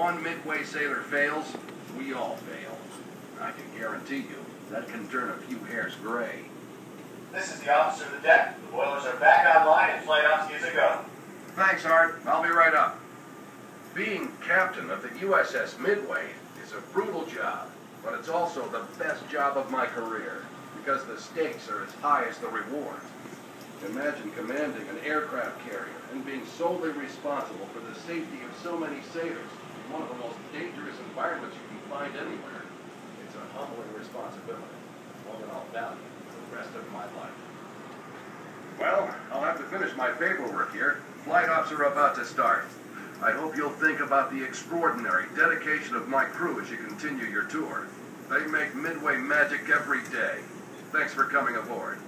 one Midway sailor fails, we all fail. I can guarantee you, that can turn a few hairs gray. This is the officer of the deck. The boilers are back online and flight ops is a go. Thanks, Art. I'll be right up. Being captain of the USS Midway is a brutal job, but it's also the best job of my career because the stakes are as high as the reward. Imagine commanding an aircraft carrier and being solely responsible for the safety of so many sailors one of the most dangerous environments you can find anywhere. It's a humbling responsibility, one that I'll value for the rest of my life. Well, I'll have to finish my paperwork here. Flight ops are about to start. I hope you'll think about the extraordinary dedication of my crew as you continue your tour. They make Midway magic every day. Thanks for coming aboard.